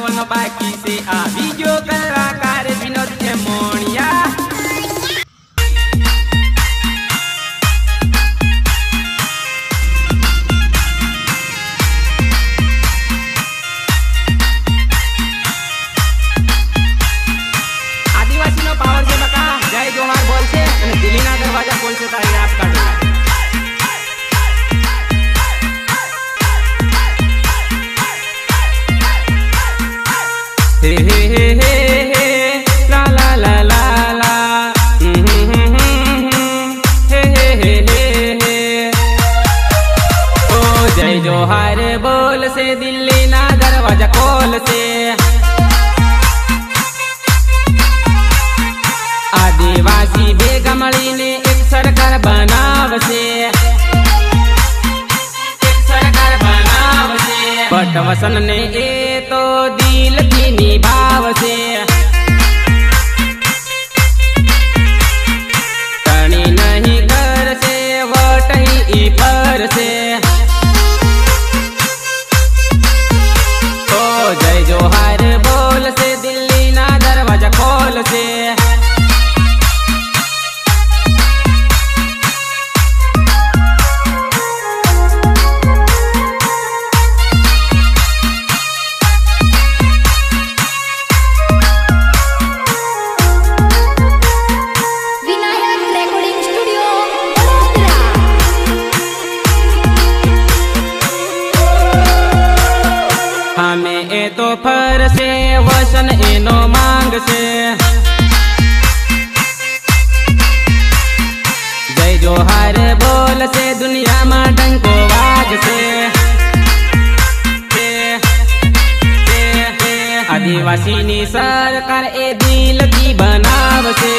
wanna buy he say, ah. Johar બોલશે દિલ્હીના દરવાજા ખોલશે આદિવાસી ભેગા મળીને એક સરકાર બનાવશે પટવસન ને એ તો દિલથી નિભાવશે અમે એ તો ફરશે વસન એનો માંગશે જય જોહાર બોલશે, દુનિયામાં ડંકો વાગશે. આદિવાસીની સરકાર એ દિલથી બનાવશે.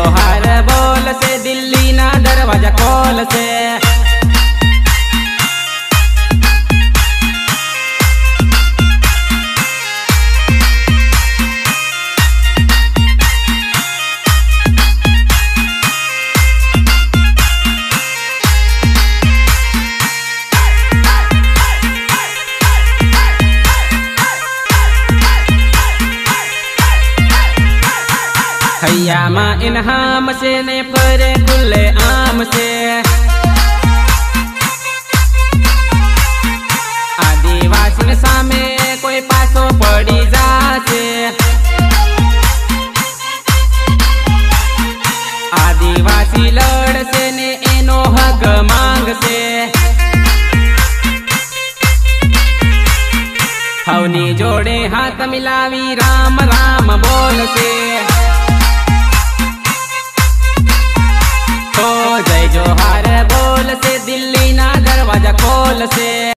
જોહાર બોલશે દિલ્હીના દરવાજા ખોલશે હૈયામાં ઇનહામ છે ને ફરે ખુલ્લે આમ છે? આદિવાસી સામે કોઈ પાછો પડી જાશે. આદિવાસી લડશે ને એનો હક માંગશે? હવની જોડે હાથ મિલાવી રામ રામ બોલશે. placer.